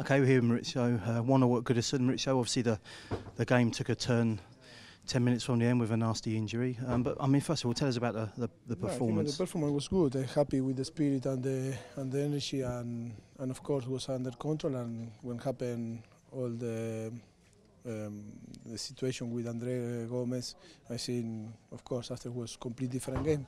Okay, we're here in Mauricio. Uh, one all at Goodison. Mauricio, obviously the the game took a turn 10 minutes from the end with a nasty injury. Um, but I mean, first of all, tell us about the, the, the I performance. the performance was good. I'm happy with the spirit and the and the energy, and and of course was under control. And when happened all the um, the situation with Andre Gomes, I think of course after was complete different game.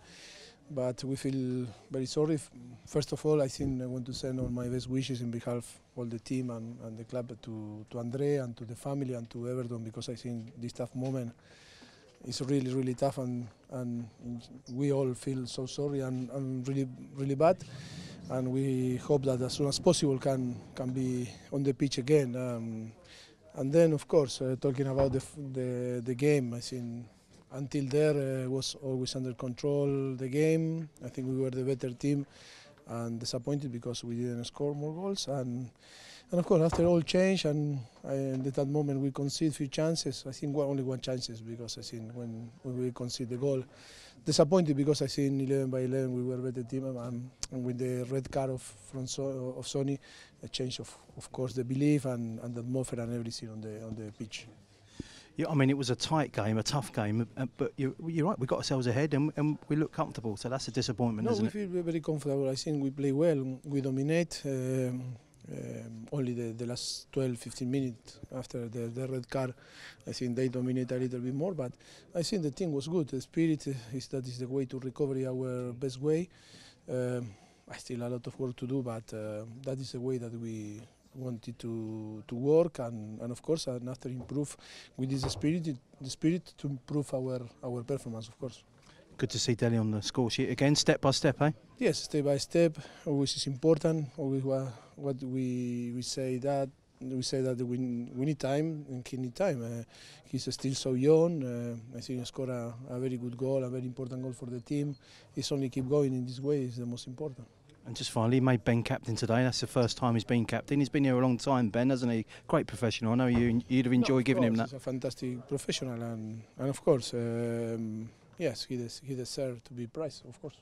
But we feel very sorry. First of all, I think I want to send all my best wishes in behalf of all the team and, and the club to, to Andre and to the family and to Everton because I think this tough moment is really really tough and, and we all feel so sorry and, and really really bad and we hope that as soon as possible can can be on the pitch again um, and then of course uh, talking about the, the the game I think until there uh, was always under control the game. I think we were the better team and disappointed because we didn't score more goals. And and of course after all change and, and at that moment we concede few chances I think only one chances because I think when, when we concede the goal. Disappointed because I think 11 by 11 we were better team and, and with the red card of from so, of Sony a change of of course the belief and, and the atmosphere and everything on the on the pitch. Yeah, I mean, it was a tight game, a tough game, uh, but you're, you're right, we got ourselves ahead and, and we look comfortable, so that's a disappointment, No, isn't it? No, we feel very comfortable. I think we play well. We dominate. Um, um, only the, the last 12, 15 minutes after the, the red card, I think they dominate a little bit more. But I think the team was good. The spirit is that is the way to recover our best way. Um, I still a lot of work to do, but uh, that is the way that we wanted to to work and, and of course and after improve with this spirit the spirit to improve our our performance of course Good to see Dele on the score sheet again, step by step, eh? Yes, step by step, always is important. Always what, what we we say that we say that we we need time and he need time. Uh, he's still so young. Uh, I think he scored a, a very good goal, a very important goal for the team. He's only keep going in this way is the most important. And just finally, made Ben captain today. That's the first time he's been captain. He's been here a long time, Ben, hasn't he? Great professional. I know you, you'd have enjoyed of giving him that. He's a fantastic professional and and of course um, yes he des- he deserves to be prized of course.